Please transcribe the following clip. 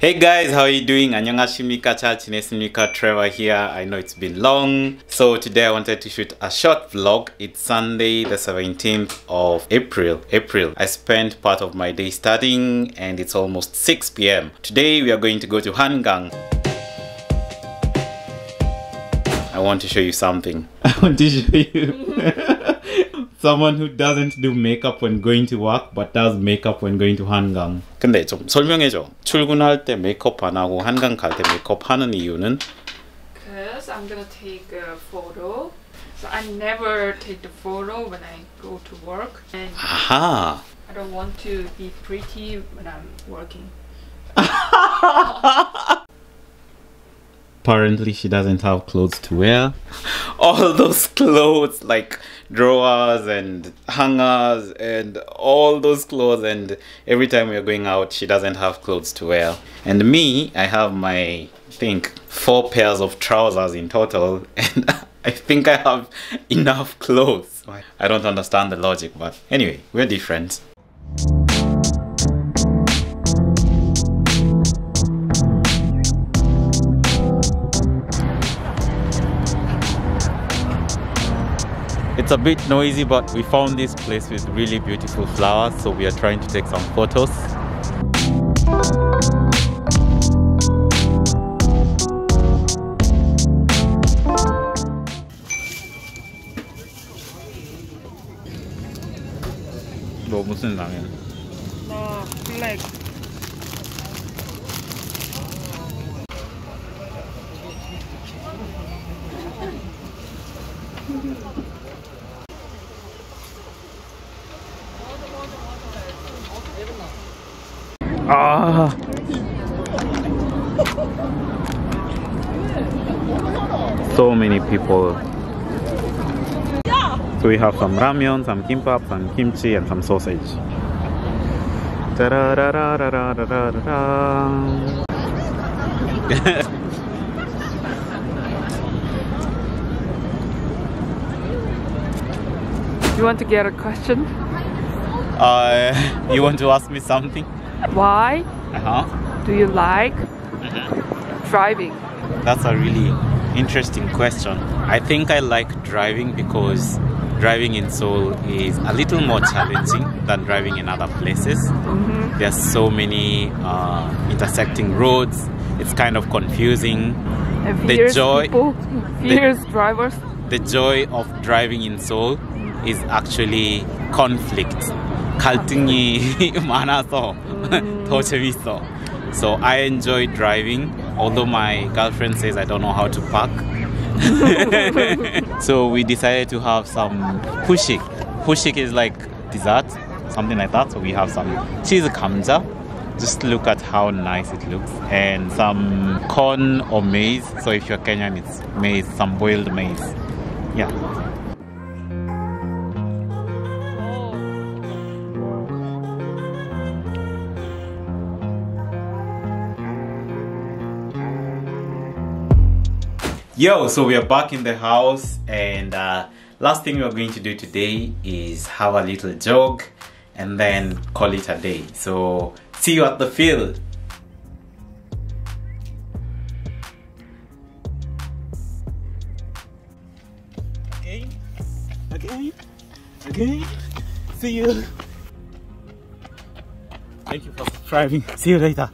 Hey guys, how are you doing? 안녕하십니까? 잘 지냈습니까? Trevor here. I know it's been long. So today I wanted to shoot a short vlog. It's Sunday the 17th of April. April. I spent part of my day studying and it's almost 6 p.m. Today we are going to go to Hangang. I want to show you something. I want to show you someone who doesn't do makeup when going to work but does makeup when going to 한강. 근데 좀 설명해줘. 출근할 때 메이크업 안 하고 한강 갈 때 메이크업 하는 이유는 Because I'm gonna take a photo. So I never take the photo when I go to work, and 아하. I don't want to be pretty when I'm working. Apparently she doesn't have clothes to wear. All those clothes like drawers and hangers and all those clothes and every time we're going out she doesn't have clothes to wear. And me, I have my I think four pairs of trousers in total and I think I have enough clothes. I don't understand the logic but anyway, we're different. It's a bit noisy, but we found this place with really beautiful flowers, so we are trying to take some photos. 뭐 무슨 라면? Oh, black. Ah. So many people. So we have some ramyun, some kimbap, some kimchi, and some sausage. You want to get a question? Uh, you want to ask me something? Why Uh-huh. do you like driving? That's a really interesting question. I think I like driving because driving in Seoul is a little more challenging than driving in other places. There's so many uh, intersecting roads. It's kind of confusing. And The joy- people, fierce drivers. The joy of driving in Seoul is actually conflict. 갈등이 많아서 더 재밌어. So I enjoy driving, although my girlfriend says I don't know how to park. so we decided to have some hushik. Hushik is like dessert, something like that. So we have some cheese 감자. Just look at how nice it looks. And some corn or maize. So if you're Kenyan, it's maize, some boiled maize. Yeah. Yo, so we are back in the house, and uh, last thing we are going to do today is have a little jog and then call it a day. So, see you at the field. Again, again, again. See you. Thank you for subscribing. See you later.